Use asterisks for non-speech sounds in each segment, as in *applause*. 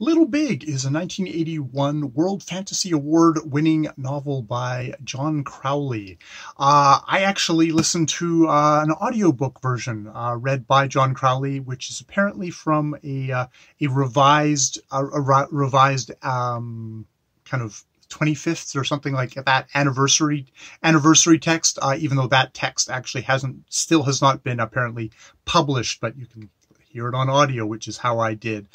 Little Big is a 1981 World Fantasy Award winning novel by John Crowley. Uh, I actually listened to uh, an audiobook version uh, read by John Crowley, which is apparently from a, uh, a revised, a revised um, kind of 25th or something like that anniversary anniversary text uh, even though that text actually hasn't still has not been apparently published but you can hear it on audio, which is how I did.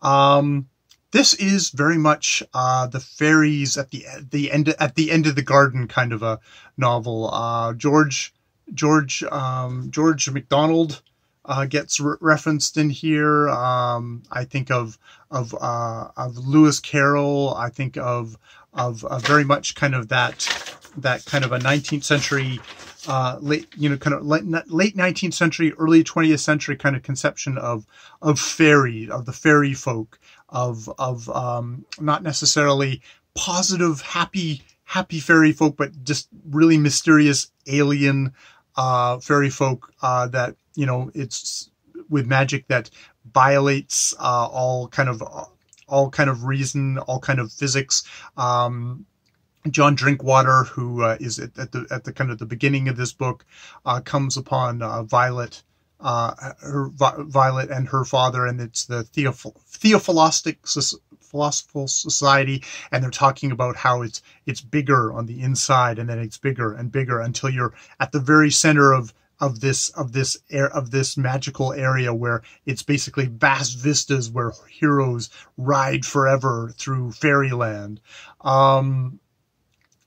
Um, this is very much uh, the fairies at the the end at the end of the garden kind of a novel. Uh, George George um, George MacDonald uh, gets re- referenced in here. Um, I think of of uh, of Lewis Carroll. I think of of very much kind of that that kind of a 19th century uh, late, you know, kind of late, late 19th century, early 20th century kind of conception of of fairy, of the fairy folk, of of um, not necessarily positive, happy, happy fairy folk, but just really mysterious alien uh, fairy folk uh, that you know it's with magic that violates uh, all kind of all kind of reason, all kind of physics. Um, John Drinkwater, who uh, is at, at, the at the kind of the beginning of this book, uh, comes upon uh, Violet, uh, her Violet and her father, and it's the Theoph- Theophilostic Philosophical Society, and they're talking about how it's it's bigger on the inside, and then it's bigger and bigger until you're at the very center of of this of this air of this magical area where it's basically vast vistas where heroes ride forever through fairyland. Um,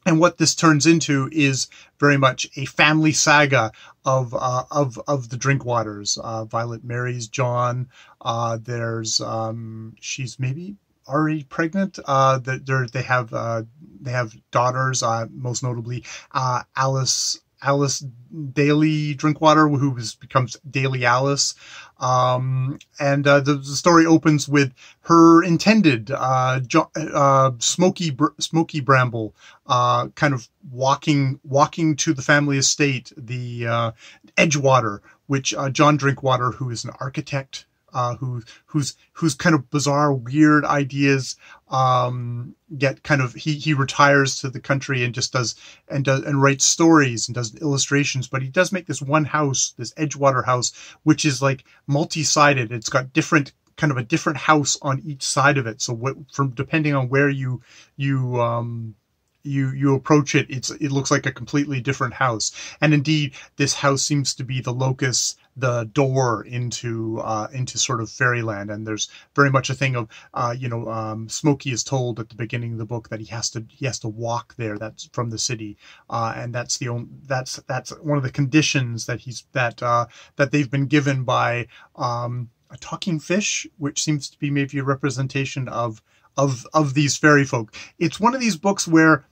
and what this turns into is very much a family saga of uh, of of the Drinkwaters. Uh, Violet marries John. Uh, there's um, she's maybe already pregnant. Uh, they have uh, they have daughters. Uh, most notably, uh, Alice Alice Daly Drinkwater, who becomes Daily Alice. Um, and uh, the, the, story opens with her intended uh, jo- uh, Smoky Br- Smoky Barnable, uh, kind of walking walking to the family estate, the uh, Edgewater, which uh, John Drinkwater, who is an architect uh, who who's whose kind of bizarre, weird ideas um, get kind of he he retires to the country and just does and does and writes stories and does illustrations. But he does make this one house, this Edgewater house, which is like multi-sided. It's got different kind of a different house on each side of it. So what from depending on where you you um you you approach it, it's it looks like a completely different house. And indeed, this house seems to be the locus, the door into uh, into sort of fairyland. And there's very much a thing of uh, you know, um, Smoky is told at the beginning of the book that he has to he has to walk there. That's from the city, uh, and that's the only that's that's one of the conditions that he's that uh, that they've been given by um, a talking fish, which seems to be maybe a representation of of of these fairy folk. It's one of these books where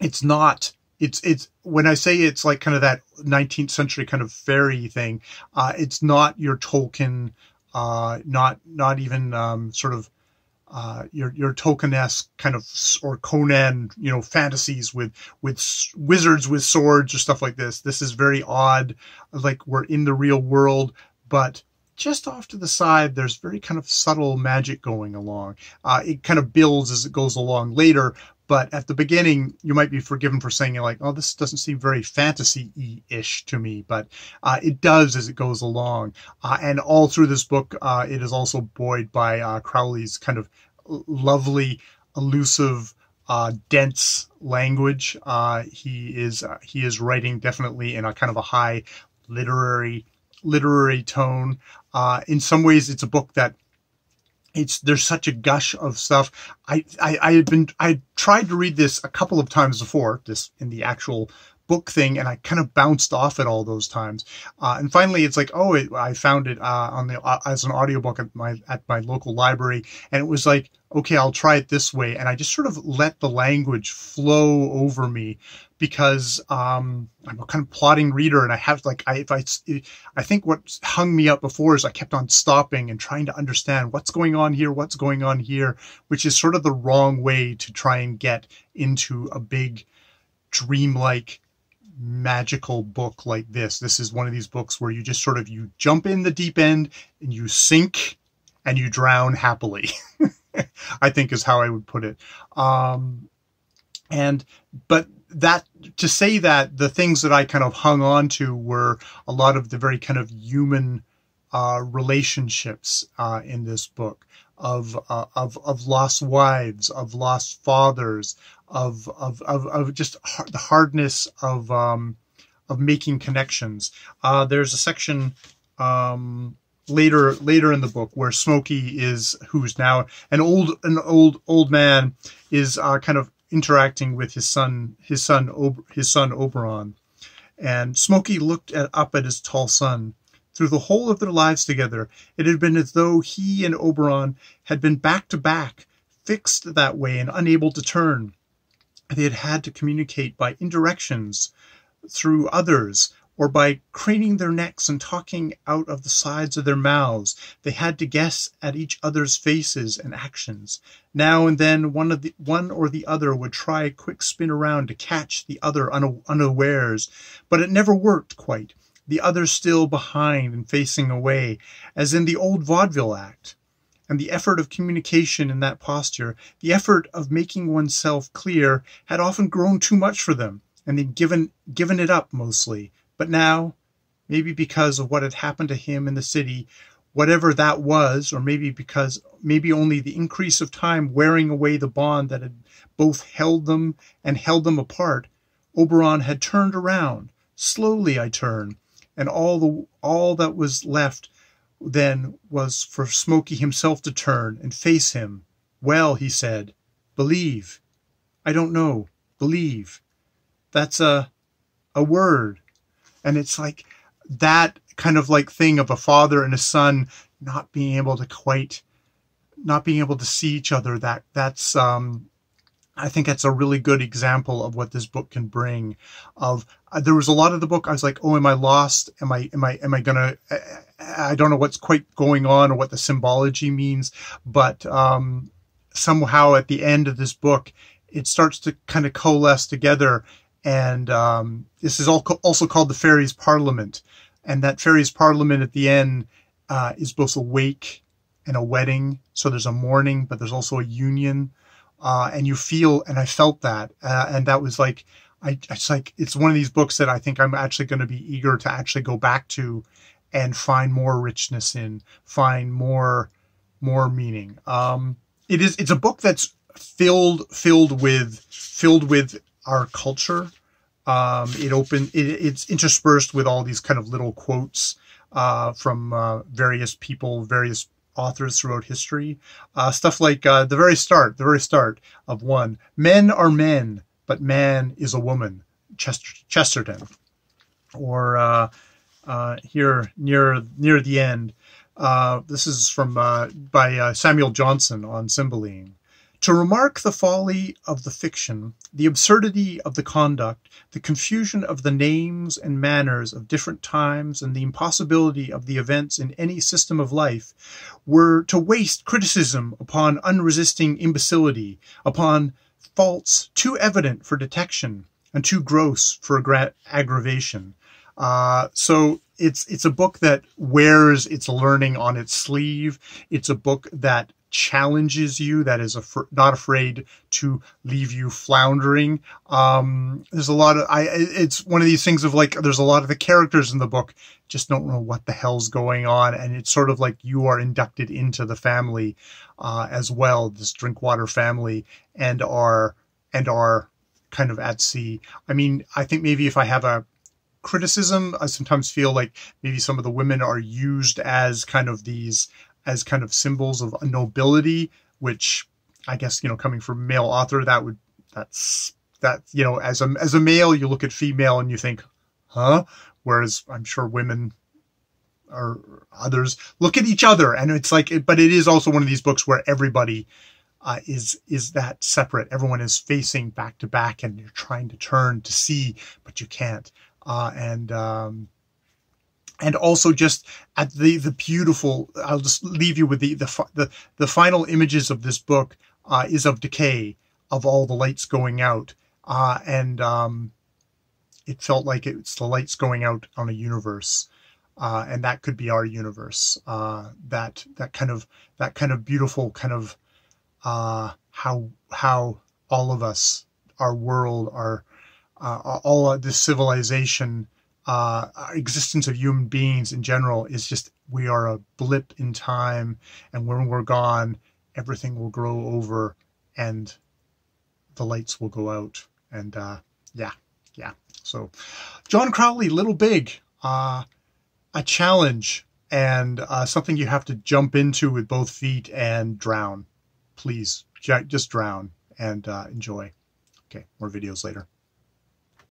it's not it's it's when I say it's like kind of that 19th century kind of fairy thing, uh, it's not your Tolkien, uh, not not even um, sort of uh, your your Tolkien-esque kind of or Conan, you know, fantasies with with wizards with swords or stuff like this. This is very odd, like we're in the real world, but just off to the side, there's very kind of subtle magic going along. Uh, it kind of builds as it goes along later, but at the beginning, you might be forgiven for saying like, "Oh, this doesn't seem very fantasy-ish to me," but uh, it does as it goes along. Uh, and all through this book, uh, it is also buoyed by uh, Crowley's kind of lovely, elusive, uh, dense language. Uh, he is he is writing definitely in a kind of a high literary literary tone. in some ways, it's a book that it's there's such a gush of stuff. I, I I had been I tried to read this a couple of times before this in the actual book thing, and I kind of bounced off it all those times. Uh, and finally, it's like, oh, it, I found it uh, on the uh, as an audiobook at my at my local library, and it was like, okay, I'll try it this way, and I just sort of let the language flow over me because um, I'm a kind of plodding reader, and I have like I if I I think what hung me up before is I kept on stopping and trying to understand what's going on here, what's going on here, which is sort of the wrong way to try and get into a big dreamlike magical book like this. This is one of these books where you just sort of you jump in the deep end and you sink and you drown happily. *laughs* I think is how I would put it. Um, and but that to say that the things that I kind of hung on to were a lot of the very kind of human uh, relationships uh, in this book of, uh, of of lost wives, of lost fathers, of of of, of just the hardness of um, of making connections. Uh, there's a section um, later later in the book where Smoky is who's now an old an old old man is uh, kind of interacting with his son his son his son Oberon, and Smoky looked at, up at his tall son. Through the whole of their lives together, it had been as though he and Oberon had been back to back, fixed that way and unable to turn. They had had to communicate by indirections through others or by craning their necks and talking out of the sides of their mouths. They had to guess at each other's faces and actions. Now and then one of the one or the other would try a quick spin around to catch the other unawares, but it never worked quite. The other still behind and facing away, as in the old vaudeville act. And the effort of communication in that posture, the effort of making oneself clear, had often grown too much for them, and they'd given given it up mostly, but now, maybe because of what had happened to him in the city, whatever that was, or maybe because maybe only the increase of time wearing away the bond that had both held them and held them apart, Oberon had turned around. Slowly I turn, and all the all that was left then was for Smoky himself to turn and face him. Well, he said, believe. I don't know. Believe. That's a a word. And it's like that kind of like thing of a father and a son not being able to quite not being able to see each other that that's um I think that's a really good example of what this book can bring. Of uh, there was a lot of the book I was like, oh, am I lost? Am I am I am I gonna? I don't know what's quite going on or what the symbology means, but um, somehow at the end of this book, it starts to kind of coalesce together and um, this is also called the Fairies Parliament. And that Fairies Parliament at the end uh, is both a wake and a wedding. So there's a mourning, but there's also a union. Uh, and you feel, and I felt that, uh, and that was like, I, it's like it's one of these books that I think I'm actually going to be eager to actually go back to, and find more richness in, find more, more meaning. Um, it is, it's a book that's filled, filled with, filled with our culture. Um, it open it, it's interspersed with all these kind of little quotes uh, from uh, various people, various authors throughout history. Uh, stuff like uh, the very start, the very start of one: "Men are men, but man is a woman." Chester, Chesterton, or uh, uh, here near near the end. this is from by Samuel Johnson on Cymbeline. To remark the folly of the fiction, the absurdity of the conduct, the confusion of the names and manners of different times, and the impossibility of the events in any system of life, were to waste criticism upon unresisting imbecility, upon faults too evident for detection and too gross for aggravation. Uh, so it's it's a book that wears its learning on its sleeve. It's a book that challenges you, that is af- not afraid to leave you floundering. Um, there's a lot of, I, it's one of these things of like, there's a lot of the characters in the book just don't know what the hell's going on. And it's sort of like you are inducted into the family, uh, as well, this Drinkwater family and are, and are kind of at sea. I mean, I think maybe if I have a, criticism. I sometimes feel like maybe some of the women are used as kind of these as kind of symbols of a nobility, which I guess, you know, coming from male author, that would, that's, that, you know, as a, as a male, you look at female and you think, huh? Whereas I'm sure women or others look at each other and it's like, but it is also one of these books where everybody, uh, is is that separate. Everyone is facing back to back, and you're trying to turn to see, but you can't. Uh, and um, and also just at the the beautiful i'll just leave you with the the the, the final images of this book uh, is of decay of all the lights going out uh, and um, it felt like it's the lights going out on a universe uh, and that could be our universe uh, that that kind of that kind of beautiful kind of uh, how how all of us, our world, our uh, all this civilization, uh, existence of human beings in general is just we are a blip in time, and when we're gone, everything will grow over, and the lights will go out, and uh, yeah, yeah. So, John Crowley, Little Big, uh, a challenge and uh, something you have to jump into with both feet and drown. Please, just drown and uh, enjoy. Okay, more videos later.